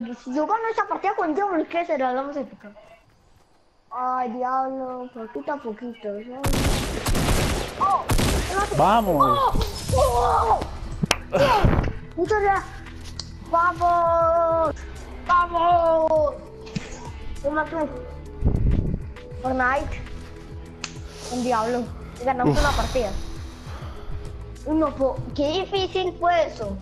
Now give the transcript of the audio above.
Si yo gano esa partida con Diablo, ¿qué será? Vamos a explicar. Ay, Diablo, poquito a poquito. ¡Oh! Vamos. ¡Oh! ¡Oh! oh. Muchas gracias. ¡Vamos! ¡Vamos! Toma tú. Fortnite. Un diablo. Ganamos una partida. Uno, po- qué difícil fue eso.